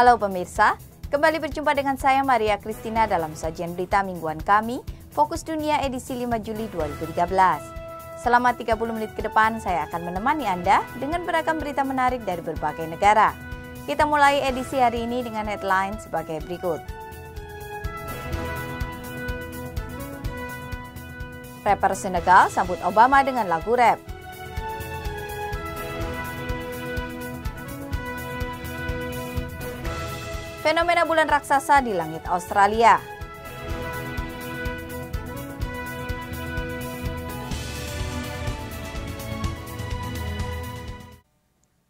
Halo pemirsa, kembali berjumpa dengan saya Maria Kristina dalam sajian berita mingguan kami, Fokus Dunia edisi 5 Juli 2013. Selama 30 menit ke depan, saya akan menemani Anda dengan beragam berita menarik dari berbagai negara. Kita mulai edisi hari ini dengan headline sebagai berikut. Rapper Senegal sambut Obama dengan lagu rap. Fenomena bulan raksasa di langit Australia.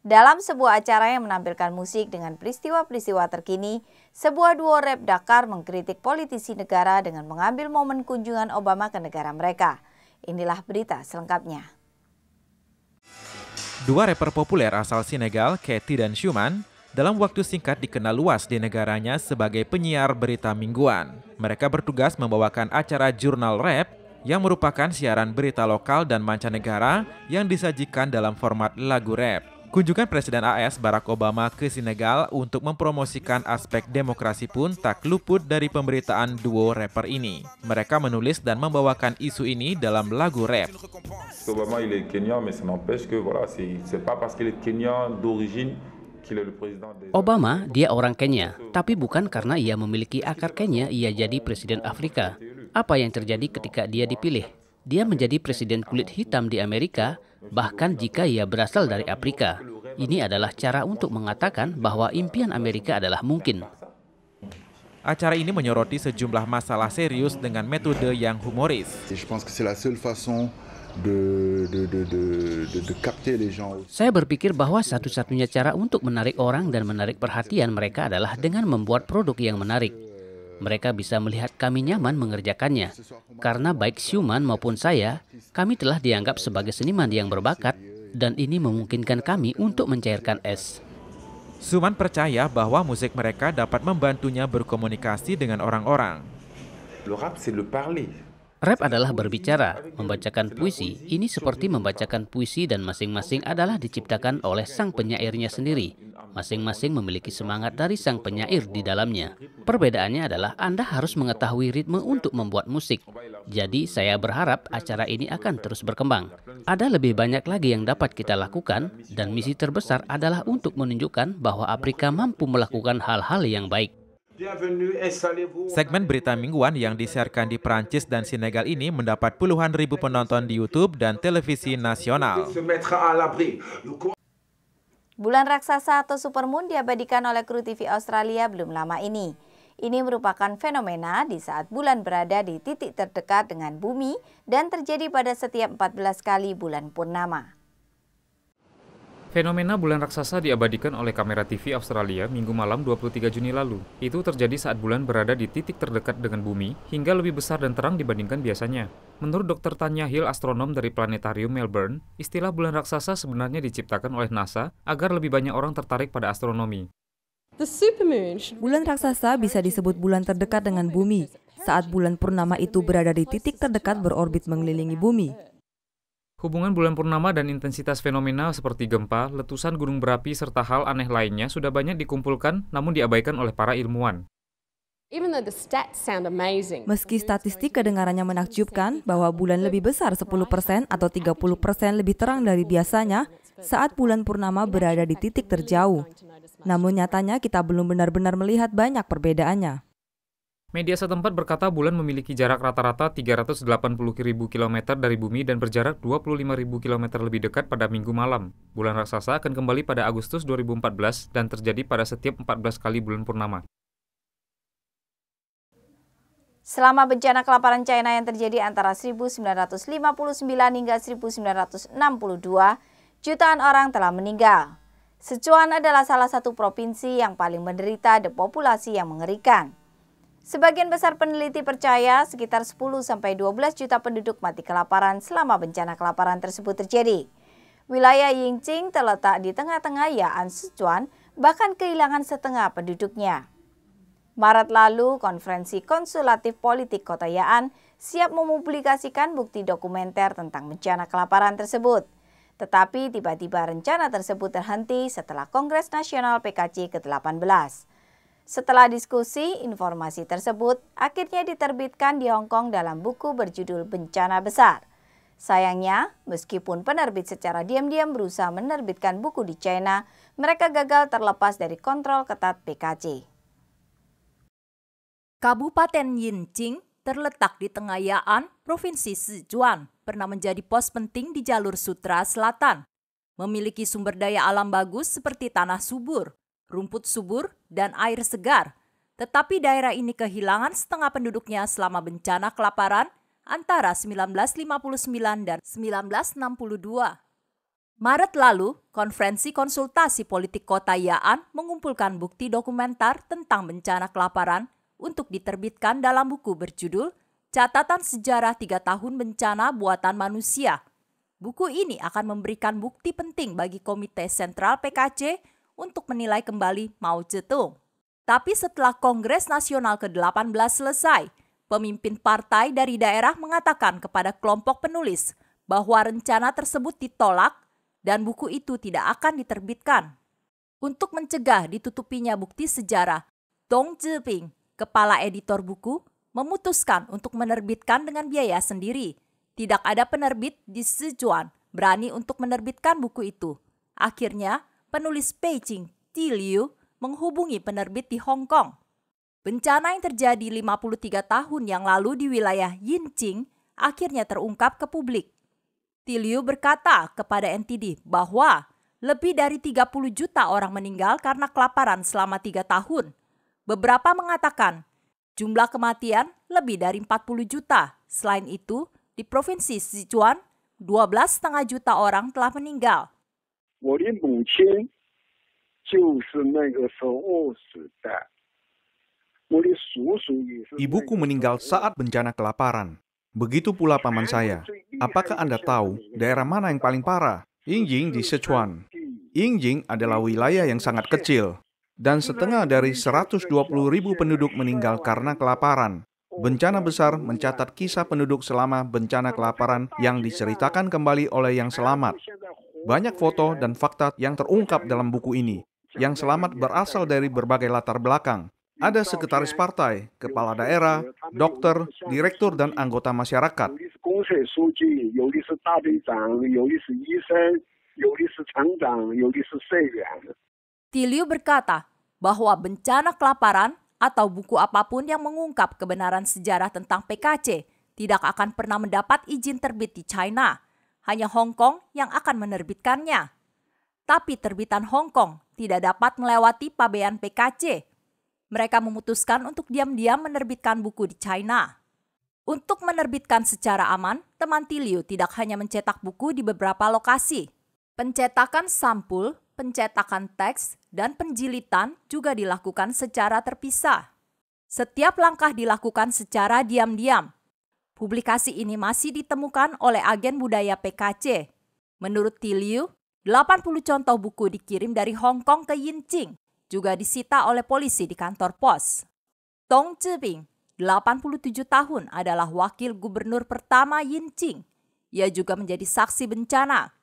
Dalam sebuah acara yang menampilkan musik dengan peristiwa-peristiwa terkini, sebuah duo rap Dakar mengkritik politisi negara dengan mengambil momen kunjungan Obama ke negara mereka. Inilah berita selengkapnya. Dua rapper populer asal Senegal, Katy dan Schumann, dalam waktu singkat dikenal luas di negaranya sebagai penyiar berita mingguan. Mereka bertugas membawakan acara jurnal rap yang merupakan siaran berita lokal dan mancanegara yang disajikan dalam format lagu rap. Kunjungan Presiden AS Barack Obama ke Senegal untuk mempromosikan aspek demokrasi pun tak luput dari pemberitaan duo rapper ini. Mereka menulis dan membawakan isu ini dalam lagu rap. Obama il est Kenyan, mais ça n'empêche que voilà, c'est pas parce qu'il est Kenyan d'origine Obama, dia orang Kenya, tapi bukan karena ia memiliki akar Kenya, ia jadi presiden Afrika. Apa yang terjadi ketika dia dipilih? Dia menjadi presiden kulit hitam di Amerika, bahkan jika ia berasal dari Afrika. Ini adalah cara untuk mengatakan bahwa impian Amerika adalah mungkin. Acara ini menyoroti sejumlah masalah serius dengan metode yang humoris. Saya berpikir bahwa satu-satunya cara untuk menarik orang dan menarik perhatian mereka adalah dengan membuat produk yang menarik. Mereka bisa melihat kami nyaman mengerjakannya. Karena baik Schumann maupun saya, kami telah dianggap sebagai seniman yang berbakat dan ini memungkinkan kami untuk mencairkan es. Suman percaya bahwa musik mereka dapat membantunya berkomunikasi dengan orang-orang. Le rap, c'est le parler. Rap adalah berbicara, membacakan puisi. Ini seperti membacakan puisi dan masing-masing adalah diciptakan oleh sang penyairnya sendiri. Masing-masing memiliki semangat dari sang penyair di dalamnya. Perbedaannya adalah Anda harus mengetahui ritme untuk membuat musik. Jadi saya berharap acara ini akan terus berkembang. Ada lebih banyak lagi yang dapat kita lakukan dan misi terbesar adalah untuk menunjukkan bahwa Afrika mampu melakukan hal-hal yang baik. Segmen berita mingguan yang disiarkan di Prancis dan Senegal ini mendapat puluhan ribu penonton di YouTube dan televisi nasional. Bulan raksasa atau supermoon diabadikan oleh kru TV Australia belum lama ini. Ini merupakan fenomena di saat bulan berada di titik terdekat dengan bumi dan terjadi pada setiap 14 kali bulan purnama. Fenomena bulan raksasa diabadikan oleh kamera TV Australia minggu malam 23 Juni lalu. Itu terjadi saat bulan berada di titik terdekat dengan bumi hingga lebih besar dan terang dibandingkan biasanya. Menurut Dr. Tanya Hill, astronom dari Planetarium Melbourne, istilah bulan raksasa sebenarnya diciptakan oleh NASA agar lebih banyak orang tertarik pada astronomi. Bulan raksasa bisa disebut bulan terdekat dengan bumi. Saat bulan purnama itu berada di titik terdekat berorbit mengelilingi bumi. Hubungan bulan purnama dan intensitas fenomena seperti gempa, letusan gunung berapi, serta hal aneh lainnya sudah banyak dikumpulkan namun diabaikan oleh para ilmuwan. Meski statistik kedengarannya menakjubkan bahwa bulan lebih besar 10% atau 30% lebih terang dari biasanya saat bulan purnama berada di titik terjauh. Namun nyatanya kita belum benar-benar melihat banyak perbedaannya. Media setempat berkata bulan memiliki jarak rata-rata 380.000 km dari bumi dan berjarak 25.000 km lebih dekat pada minggu malam. Bulan raksasa akan kembali pada Agustus 2014 dan terjadi pada setiap 14 kali bulan purnama. Selama bencana kelaparan China yang terjadi antara 1959 hingga 1962, jutaan orang telah meninggal. Sichuan adalah salah satu provinsi yang paling menderita depopulasi yang mengerikan. Sebagian besar peneliti percaya sekitar 10-12 juta penduduk mati kelaparan selama bencana kelaparan tersebut terjadi. Wilayah Yingqing terletak di tengah-tengah Ya'an Sichuan, bahkan kehilangan setengah penduduknya. Maret lalu, Konferensi Konsulatif Politik Kota Ya'an siap mempublikasikan bukti dokumenter tentang bencana kelaparan tersebut. Tetapi tiba-tiba rencana tersebut terhenti setelah Kongres Nasional PKC ke-18. Setelah diskusi, informasi tersebut akhirnya diterbitkan di Hong Kong dalam buku berjudul Bencana Besar. Sayangnya, meskipun penerbit secara diam-diam berusaha menerbitkan buku di China, mereka gagal terlepas dari kontrol ketat PKC. Kabupaten Yinqing terletak di tengah Ya'an, Provinsi Sichuan, pernah menjadi pos penting di jalur Sutra Selatan. Memiliki sumber daya alam bagus seperti tanah subur, rumput subur, dan air segar. Tetapi daerah ini kehilangan setengah penduduknya selama bencana kelaparan antara 1959 dan 1962. Maret lalu, Konferensi Konsultasi Politik Kota Yaan mengumpulkan bukti dokumenter tentang bencana kelaparan untuk diterbitkan dalam buku berjudul Catatan Sejarah Tiga Tahun Bencana Buatan Manusia. Buku ini akan memberikan bukti penting bagi Komite Sentral PKC untuk menilai kembali Mao Zedong. Tapi setelah Kongres Nasional ke-18 selesai, pemimpin partai dari daerah mengatakan kepada kelompok penulis bahwa rencana tersebut ditolak dan buku itu tidak akan diterbitkan. Untuk mencegah ditutupinya bukti sejarah, Dong Ziping, kepala editor buku, memutuskan untuk menerbitkan dengan biaya sendiri. Tidak ada penerbit di Sichuan berani untuk menerbitkan buku itu. Akhirnya, penulis Beijing, Ti Liu, menghubungi penerbit di Hong Kong. Bencana yang terjadi 53 tahun yang lalu di wilayah Yinqing akhirnya terungkap ke publik. Ti Liu berkata kepada NTD bahwa lebih dari 30 juta orang meninggal karena kelaparan selama tiga tahun. Beberapa mengatakan jumlah kematian lebih dari 40 juta. Selain itu, di Provinsi Sichuan, 12,5 juta orang telah meninggal. 我的母亲就是那个时候死的。Ibuku meninggal saat bencana kelaparan. Begitu pula paman saya. Apakah Anda tahu daerah mana yang paling parah? Yingjing di Sichuan. Yingjing adalah wilayah yang sangat kecil. Dan setengah dari 120 ribu penduduk meninggal karena kelaparan. Bencana besar mencatat kisah penduduk selama bencana kelaparan yang diceritakan kembali oleh yang selamat. Banyak foto dan fakta yang terungkap dalam buku ini. Yang selamat berasal dari berbagai latar belakang. Ada sekretaris partai, kepala daerah, dokter, direktur, dan anggota masyarakat. Tiliu berkata bahwa bencana kelaparan atau buku apa pun yang mengungkap kebenaran sejarah tentang PKC tidak akan pernah mendapat izin terbit di China hanya Hong Kong yang akan menerbitkannya. Tapi terbitan Hong Kong tidak dapat melewati pabean PKC. Mereka memutuskan untuk diam-diam menerbitkan buku di China. Untuk menerbitkan secara aman, teman Tiliu tidak hanya mencetak buku di beberapa lokasi. Pencetakan sampul, pencetakan teks, dan penjilitan juga dilakukan secara terpisah. Setiap langkah dilakukan secara diam-diam, Publikasi ini masih ditemukan oleh agen budaya PKC. Menurut Tiliu, 80 contoh buku dikirim dari Hong Kong ke Yinqing, juga disita oleh polisi di kantor pos. Tong Zibing, 87 tahun, adalah wakil gubernur pertama Yinqing. Ia juga menjadi saksi bencana.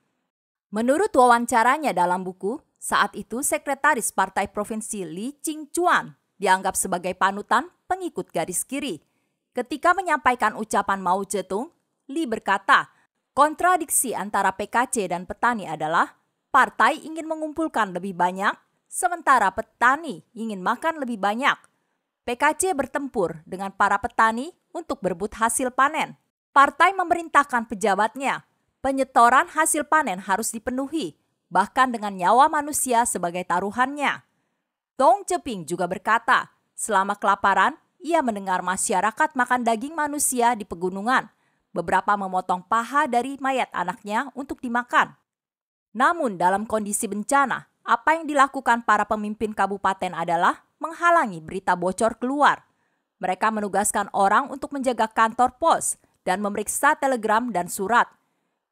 Menurut wawancaranya dalam buku, saat itu Sekretaris Partai Provinsi Li Qingchuan dianggap sebagai panutan pengikut garis kiri Ketika menyampaikan ucapan Mao Zedong, Li berkata, kontradiksi antara PKC dan petani adalah partai ingin mengumpulkan lebih banyak, sementara petani ingin makan lebih banyak. PKC bertempur dengan para petani untuk berebut hasil panen. Partai memerintahkan pejabatnya, penyetoran hasil panen harus dipenuhi, bahkan dengan nyawa manusia sebagai taruhannya. Dong Ceping juga berkata, selama kelaparan, ia mendengar masyarakat makan daging manusia di pegunungan. Beberapa memotong paha dari mayat anaknya untuk dimakan. Namun dalam kondisi bencana, apa yang dilakukan para pemimpin kabupaten adalah menghalangi berita bocor keluar. Mereka menugaskan orang untuk menjaga kantor pos dan memeriksa telegram dan surat.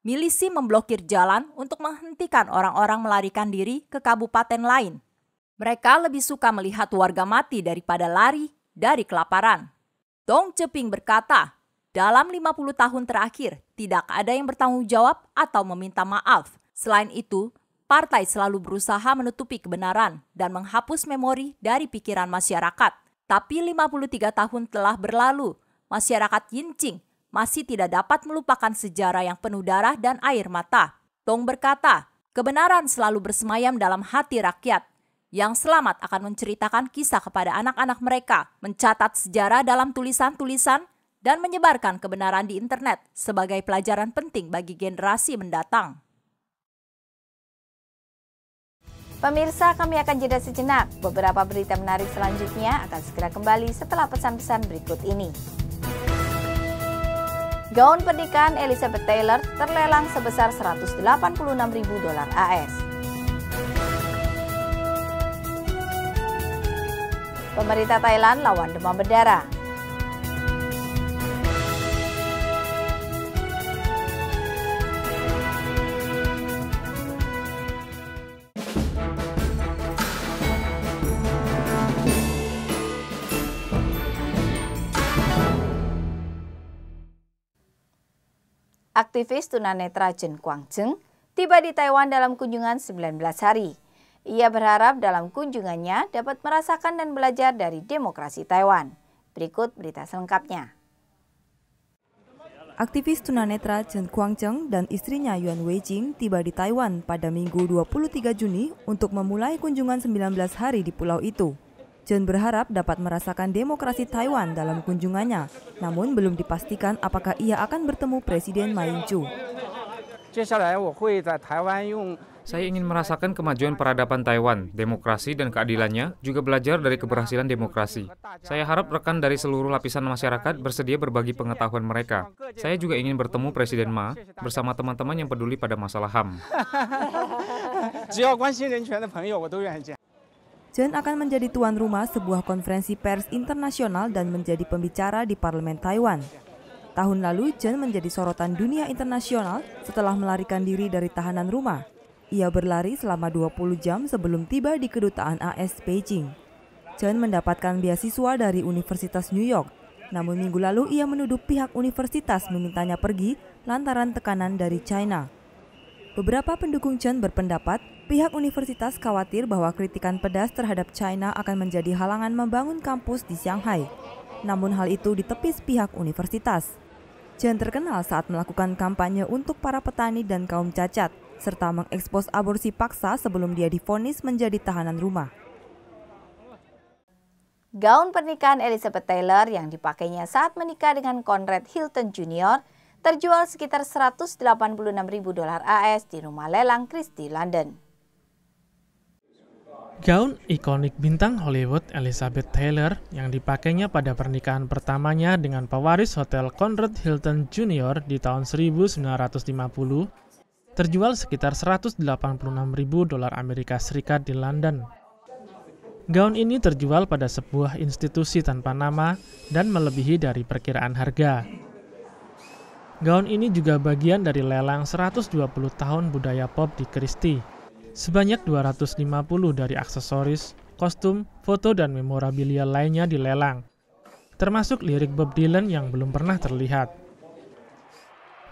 Milisi memblokir jalan untuk menghentikan orang-orang melarikan diri ke kabupaten lain. Mereka lebih suka melihat warga mati daripada lari dari kelaparan. Dong Ceping berkata, dalam 50 tahun terakhir tidak ada yang bertanggung jawab atau meminta maaf. Selain itu, Partai selalu berusaha menutupi kebenaran dan menghapus memori dari pikiran masyarakat. Tapi 53 tahun telah berlalu, masyarakat Yincing masih tidak dapat melupakan sejarah yang penuh darah dan air mata. Tong berkata, kebenaran selalu bersemayam dalam hati rakyat. Yang selamat akan menceritakan kisah kepada anak-anak mereka, mencatat sejarah dalam tulisan-tulisan, dan menyebarkan kebenaran di internet sebagai pelajaran penting bagi generasi mendatang. Pemirsa, kami akan jeda sejenak. Beberapa berita menarik selanjutnya akan segera kembali setelah pesan-pesan berikut ini. Gaun pernikahan Elizabeth Taylor terlelang sebesar 186 ribu dolar AS. Pemerintah Thailand lawan demam berdarah. Aktivis tunanetra Chen Guangzheng tiba di Taiwan dalam kunjungan 19 hari. Ia berharap dalam kunjungannya dapat merasakan dan belajar dari demokrasi Taiwan. Berikut berita selengkapnya. Aktivis tunanetra Chen Guangzheng dan istrinya Yuan Weijing tiba di Taiwan pada Minggu 23 Juni untuk memulai kunjungan 19 hari di pulau itu. Chen berharap dapat merasakan demokrasi Taiwan dalam kunjungannya, namun belum dipastikan apakah ia akan bertemu Presiden Ma Ying-jeou. Saya ingin merasakan kemajuan peradaban Taiwan, demokrasi dan keadilannya, juga belajar dari keberhasilan demokrasi. Saya harap rekan dari seluruh lapisan masyarakat bersedia berbagi pengetahuan mereka. Saya juga ingin bertemu Presiden Ma bersama teman-teman yang peduli pada masalah HAM. Chen akan menjadi tuan rumah sebuah konferensi pers internasional dan menjadi pembicara di parlemen Taiwan. Tahun lalu, Chen menjadi sorotan dunia internasional setelah melarikan diri dari tahanan rumah. Ia berlari selama 20 jam sebelum tiba di kedutaan AS Beijing. Chen mendapatkan beasiswa dari Universitas New York, namun minggu lalu ia menuduh pihak universitas memintanya pergi lantaran tekanan dari China. Beberapa pendukung Chen berpendapat pihak universitas khawatir bahwa kritikan pedas terhadap China akan menjadi halangan membangun kampus di Shanghai. Namun hal itu ditepis pihak universitas. Chen terkenal saat melakukan kampanye untuk para petani dan kaum cacat, serta mengekspos aborsi paksa sebelum dia difonis menjadi tahanan rumah. Gaun pernikahan Elizabeth Taylor yang dipakainya saat menikah dengan Conrad Hilton Jr terjual sekitar 186 ribu dolar AS di rumah lelang Christie London. Gaun ikonik bintang Hollywood Elizabeth Taylor yang dipakainya pada pernikahan pertamanya dengan pewaris Hotel Conrad Hilton Jr. di tahun 1950 terjual sekitar 186 ribu dolar Amerika Serikat di London. Gaun ini terjual pada sebuah institusi tanpa nama dan melebihi dari perkiraan harga. Gaun ini juga bagian dari lelang 120 tahun budaya pop di Christie. Sebanyak 250 dari aksesoris, kostum, foto, dan memorabilia lainnya dilelang, termasuk lirik Bob Dylan yang belum pernah terlihat.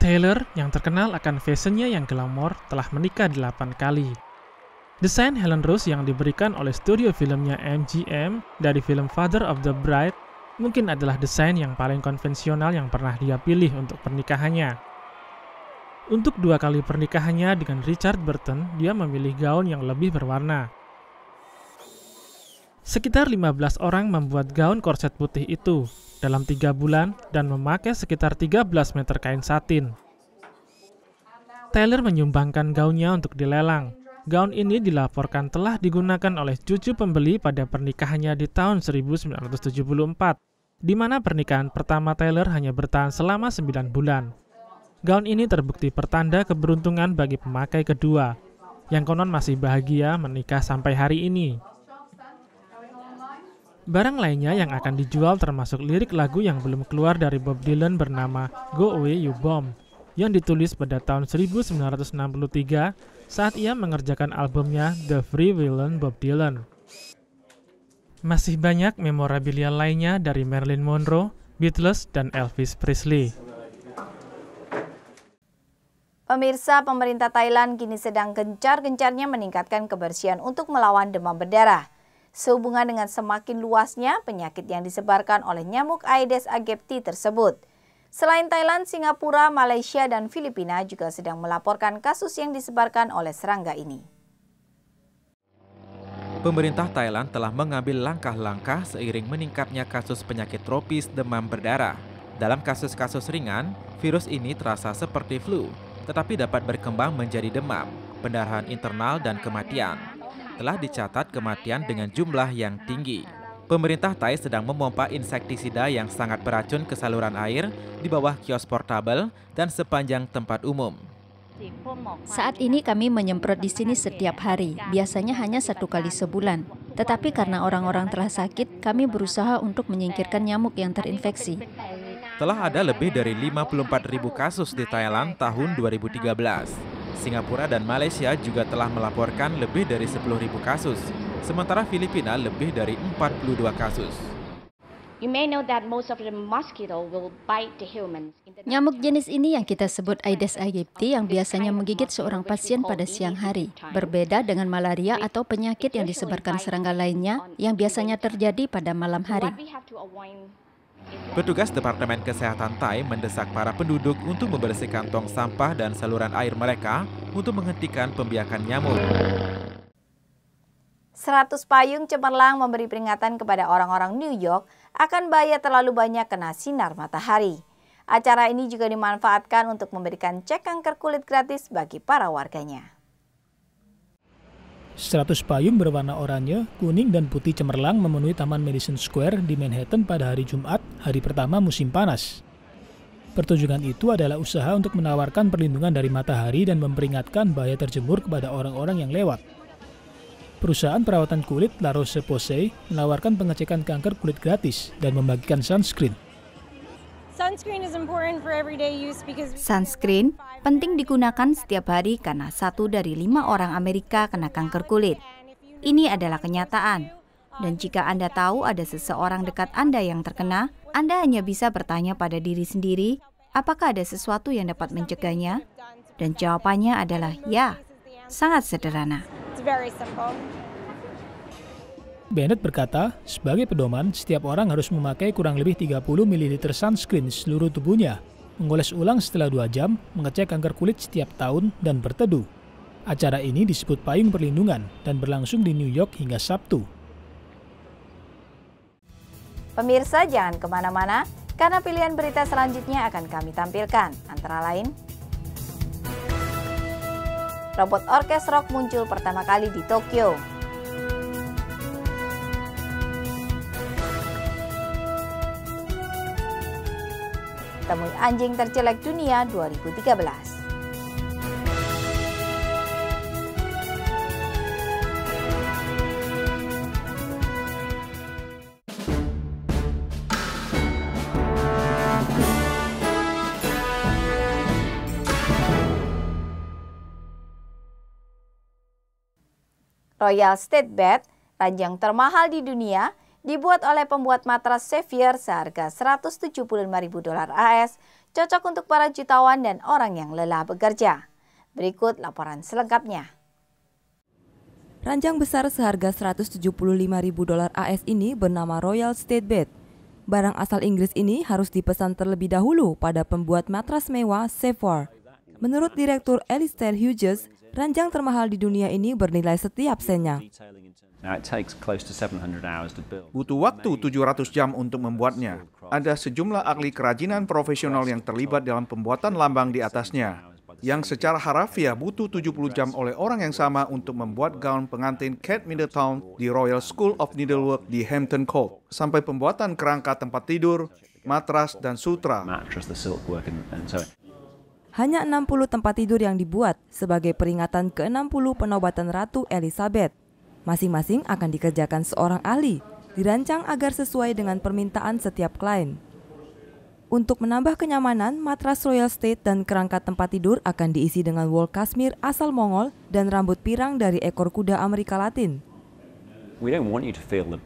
Taylor, yang terkenal akan fashionnya yang glamor, telah menikah 8 kali. Desain Helen Rose yang diberikan oleh studio filmnya MGM dari film Father of the Bride mungkin adalah desain yang paling konvensional yang pernah dia pilih untuk pernikahannya. Untuk dua kali pernikahannya dengan Richard Burton, dia memilih gaun yang lebih berwarna. Sekitar 15 orang membuat gaun korset putih itu dalam tiga bulan dan memakai sekitar 13 meter kain satin. Taylor menyumbangkan gaunnya untuk dilelang. Gaun ini dilaporkan telah digunakan oleh cucu pembeli pada pernikahannya di tahun 1974 di mana pernikahan pertama Taylor hanya bertahan selama 9 bulan. Gaun ini terbukti pertanda keberuntungan bagi pemakai kedua, yang konon masih bahagia menikah sampai hari ini. Barang lainnya yang akan dijual termasuk lirik lagu yang belum keluar dari Bob Dylan bernama Go Away You Bomb, yang ditulis pada tahun 1963 saat ia mengerjakan albumnya The Free Villain Bob Dylan. Masih banyak memorabilia lainnya dari Marilyn Monroe, Beatles, dan Elvis Presley. Pemirsa, pemerintah Thailand kini sedang gencar-gencarnya meningkatkan kebersihan untuk melawan demam berdarah. Sehubungan dengan semakin luasnya penyakit yang disebarkan oleh nyamuk Aedes aegypti tersebut. Selain Thailand, Singapura, Malaysia, dan Filipina juga sedang melaporkan kasus yang disebarkan oleh serangga ini. Pemerintah Thailand telah mengambil langkah-langkah seiring meningkatnya kasus penyakit tropis demam berdarah. Dalam kasus-kasus ringan, virus ini terasa seperti flu, tetapi dapat berkembang menjadi demam, pendarahan internal, dan kematian. Telah dicatat kematian dengan jumlah yang tinggi. Pemerintah Thai sedang memompa insektisida yang sangat beracun ke saluran air di bawah kios portabel dan sepanjang tempat umum. Saat ini kami menyemprot di sini setiap hari, biasanya hanya satu kali sebulan. Tetapi karena orang-orang telah sakit, kami berusaha untuk menyingkirkan nyamuk yang terinfeksi telah ada lebih dari 54 ribu kasus di Thailand tahun 2013. Singapura dan Malaysia juga telah melaporkan lebih dari 10 ribu kasus, sementara Filipina lebih dari 42 kasus. Nyamuk jenis ini yang kita sebut Aedes aegypti yang biasanya menggigit seorang pasien pada siang hari. Berbeda dengan malaria atau penyakit yang disebarkan serangga lainnya yang biasanya terjadi pada malam hari. Petugas Departemen Kesehatan Thai mendesak para penduduk untuk membersihkan tong sampah dan saluran air mereka untuk menghentikan pembiakan nyamuk. 100 payung cemerlang memberi peringatan kepada orang-orang New York akan bahaya terlalu banyak kena sinar matahari. Acara ini juga dimanfaatkan untuk memberikan cek kanker kulit gratis bagi para warganya. 100 payung berwarna oranye, kuning, dan putih cemerlang memenuhi Taman Madison Square di Manhattan pada hari Jumat, hari pertama musim panas. Pertunjukan itu adalah usaha untuk menawarkan perlindungan dari matahari dan memperingatkan bahaya terjemur kepada orang-orang yang lewat. Perusahaan perawatan kulit La Roche-Posay menawarkan pengecekan kanker kulit gratis dan membagikan sunscreen. Sunscreen penting digunakan setiap hari karena satu dari lima orang Amerika kena kanker kulit. Ini adalah kenyataan. Dan jika Anda tahu ada seseorang dekat Anda yang terkena, Anda hanya bisa bertanya pada diri sendiri, apakah ada sesuatu yang dapat mencegahnya? Dan jawabannya adalah ya, sangat sederhana. Bennett berkata, sebagai pedoman, setiap orang harus memakai kurang lebih 30 ml sunscreen seluruh tubuhnya, mengoles ulang setelah dua jam, mengecek kanker kulit setiap tahun, dan berteduh. Acara ini disebut Payung Perlindungan dan berlangsung di New York hingga Sabtu. Pemirsa jangan ke mana-mana, karena pilihan berita selanjutnya akan kami tampilkan, antara lain Robot orkes rock muncul pertama kali di Tokyo. Temui anjing terjelek dunia 2013. Royal State Bed, ranjang termahal di dunia, dibuat oleh pembuat matras Xavier seharga 175 ribu dolar AS, cocok untuk para jutawan dan orang yang lelah bekerja. Berikut laporan selengkapnya. Ranjang besar seharga 175 ribu dolar AS ini bernama Royal State Bed. Barang asal Inggris ini harus dipesan terlebih dahulu pada pembuat matras mewah Sephora. Menurut Direktur Alistair Hughes, ranjang termahal di dunia ini bernilai setiap sennya. Butuh waktu 700 jam untuk membuatnya. Ada sejumlah ahli kerajinan profesional yang terlibat dalam pembuatan lambang di atasnya. Yang secara harafiah butuh 70 jam oleh orang yang sama untuk membuat gaun pengantin Kate Middleton di Royal School of Needlework di Hampton Court. Sampai pembuatan kerangka tempat tidur, matras, dan sutra. Hanya 60 tempat tidur yang dibuat sebagai peringatan ke-60 penobatan Ratu Elizabeth. Masing-masing akan dikerjakan seorang ahli, dirancang agar sesuai dengan permintaan setiap klien. Untuk menambah kenyamanan, matras Royal State dan kerangka tempat tidur akan diisi dengan wool kasmir asal Mongol dan rambut pirang dari ekor kuda Amerika Latin.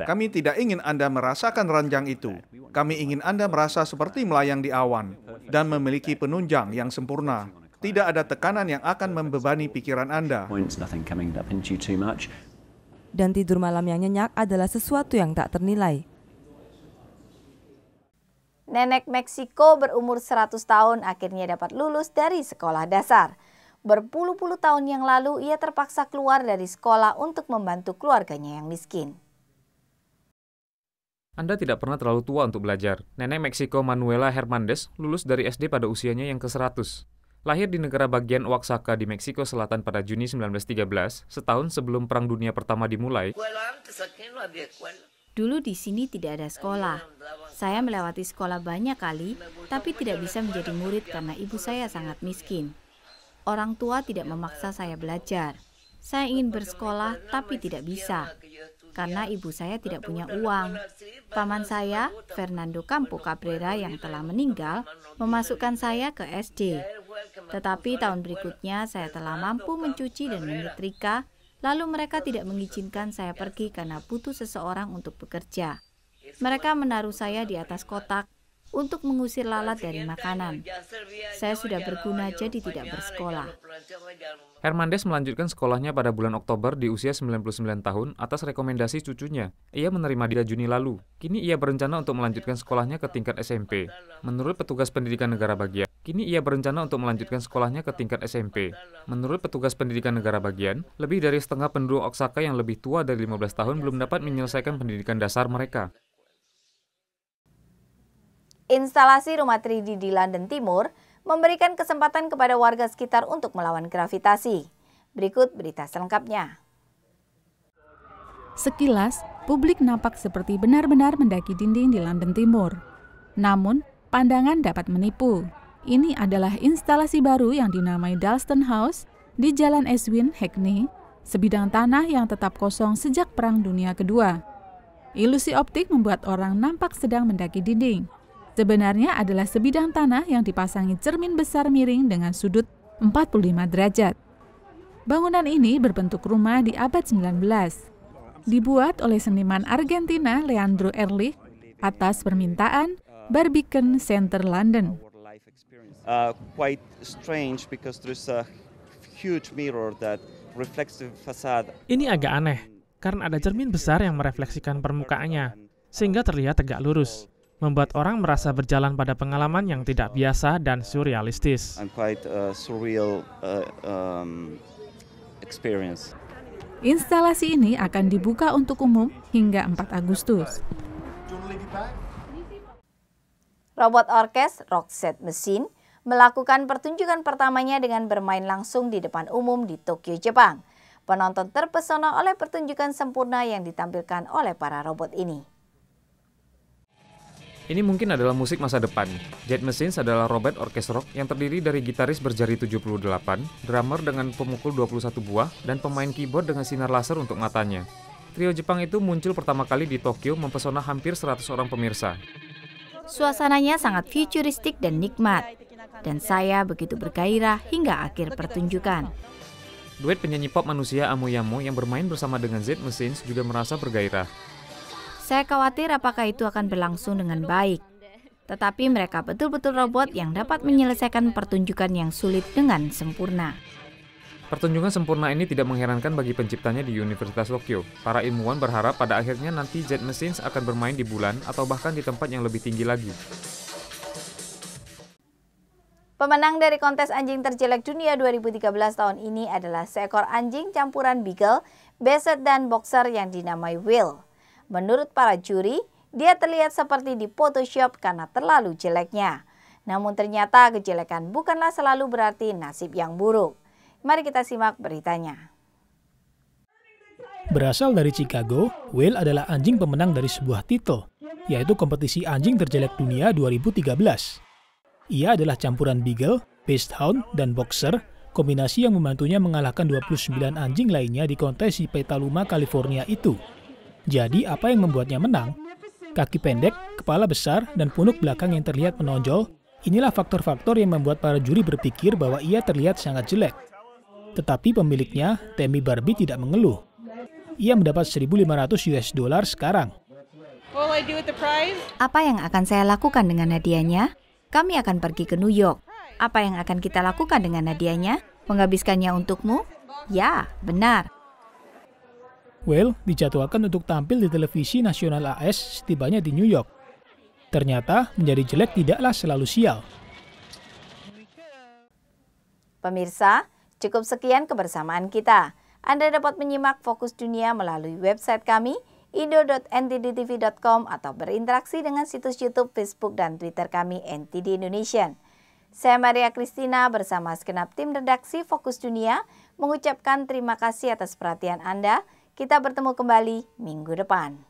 Kami tidak ingin Anda merasakan ranjang itu. Kami ingin Anda merasa seperti melayang di awan dan memiliki penunjang yang sempurna. Tidak ada tekanan yang akan membebani pikiran Anda. Dan tidur malam yang nyenyak adalah sesuatu yang tak ternilai. Nenek Meksiko berumur 100 tahun akhirnya dapat lulus dari sekolah dasar. Berpuluh-puluh tahun yang lalu ia terpaksa keluar dari sekolah untuk membantu keluarganya yang miskin. Anda tidak pernah terlalu tua untuk belajar. Nenek Meksiko Manuela Hernandez lulus dari SD pada usianya yang ke-100. Lahir di negara bagian Oaxaca di Meksiko Selatan pada Juni 1913, setahun sebelum Perang Dunia Pertama dimulai. Dulu di sini tidak ada sekolah. Saya melewati sekolah banyak kali, tapi tidak bisa menjadi murid karena ibu saya sangat miskin. Orang tua tidak memaksa saya belajar. Saya ingin bersekolah, tapi tidak bisa karena ibu saya tidak punya uang. Paman saya, Fernando Campo Cabrera yang telah meninggal, memasukkan saya ke SD. Tetapi tahun berikutnya saya telah mampu mencuci dan menyetrika, lalu mereka tidak mengizinkan saya pergi karena butuh seseorang untuk bekerja. Mereka menaruh saya di atas kotak untuk mengusir lalat dari makanan. Saya sudah berguna jadi tidak bersekolah. Hernandez melanjutkan sekolahnya pada bulan Oktober di usia 99 tahun atas rekomendasi cucunya. Ia menerima dia Juni lalu. Kini ia berencana untuk melanjutkan sekolahnya ke tingkat SMP. Menurut petugas pendidikan negara bagian, kini ia berencana untuk melanjutkan sekolahnya ke tingkat SMP. Menurut petugas pendidikan negara bagian, lebih dari setengah penduduk Oksaka yang lebih tua dari 15 tahun belum dapat menyelesaikan pendidikan dasar mereka. Instalasi rumah 3D di London Timur memberikan kesempatan kepada warga sekitar untuk melawan gravitasi. Berikut berita selengkapnya. Sekilas, publik nampak seperti benar-benar mendaki dinding di London Timur. Namun, pandangan dapat menipu. Ini adalah instalasi baru yang dinamai Dalston House di Jalan Eswin, Hackney, sebidang tanah yang tetap kosong sejak Perang Dunia Kedua. Ilusi optik membuat orang nampak sedang mendaki dinding, sebenarnya adalah sebidang tanah yang dipasangi cermin besar miring dengan sudut 45 derajat. Bangunan ini berbentuk rumah di abad 19. Dibuat oleh seniman Argentina Leandro Ehrlich atas permintaan Barbican Center London. Uh, quite strange because there's a huge mirror that reflects the facade. Ini agak aneh karena ada cermin besar yang merefleksikan permukaannya sehingga terlihat tegak lurus membuat orang merasa berjalan pada pengalaman yang tidak biasa dan surrealistis. Quite, surreal, uh, um, Instalasi ini akan dibuka untuk umum hingga 4 Agustus. Robot orkes Rockset Mesin melakukan pertunjukan pertamanya dengan bermain langsung di depan umum di Tokyo, Jepang. Penonton terpesona oleh pertunjukan sempurna yang ditampilkan oleh para robot ini. Ini mungkin adalah musik masa depan. Jet Machines adalah robot orkes rock yang terdiri dari gitaris berjari 78, drummer dengan pemukul 21 buah, dan pemain keyboard dengan sinar laser untuk matanya. Trio Jepang itu muncul pertama kali di Tokyo mempesona hampir 100 orang pemirsa. Suasananya sangat futuristik dan nikmat, dan saya begitu bergairah hingga akhir pertunjukan. Duet penyanyi pop manusia Amoyamo yang bermain bersama dengan Z Machines juga merasa bergairah. Saya khawatir apakah itu akan berlangsung dengan baik. Tetapi mereka betul-betul robot yang dapat menyelesaikan pertunjukan yang sulit dengan sempurna. Pertunjukan sempurna ini tidak mengherankan bagi penciptanya di Universitas Tokyo. Para ilmuwan berharap pada akhirnya nanti Jet Machines akan bermain di bulan atau bahkan di tempat yang lebih tinggi lagi. Pemenang dari kontes anjing terjelek dunia 2013 tahun ini adalah seekor anjing campuran Beagle, Basset, dan Boxer yang dinamai Will. Menurut para juri, dia terlihat seperti di Photoshop karena terlalu jeleknya. Namun ternyata kejelekan bukanlah selalu berarti nasib yang buruk. Mari kita simak beritanya. Berasal dari Chicago, Whale adalah anjing pemenang dari sebuah titel, yaitu kompetisi anjing terjelek dunia 2013. Ia adalah campuran Beagle, Hound, dan Boxer, kombinasi yang membantunya mengalahkan 29 anjing lainnya di kontes di Petaluma, California itu. Jadi apa yang membuatnya menang? Kaki pendek, kepala besar, dan punuk belakang yang terlihat menonjol, inilah faktor-faktor yang membuat para juri berpikir bahwa ia terlihat sangat jelek. Tetapi pemiliknya, Temi Barbie tidak mengeluh. Ia mendapat 1.500 US dollar sekarang. Apa yang akan saya lakukan dengan hadiahnya? Kami akan pergi ke New York. Apa yang akan kita lakukan dengan hadiahnya? Menghabiskannya untukmu? Ya, benar. Well dijadwalkan untuk tampil di televisi nasional AS setibanya di New York. Ternyata menjadi jelek tidaklah selalu sial. Pemirsa, cukup sekian kebersamaan kita. Anda dapat menyimak Fokus Dunia melalui website kami indo.ntdtv.com atau berinteraksi dengan situs YouTube, Facebook, dan Twitter kami NTD Indonesia. Saya Maria Kristina bersama segenap tim redaksi Fokus Dunia mengucapkan terima kasih atas perhatian Anda. Kita bertemu kembali minggu depan.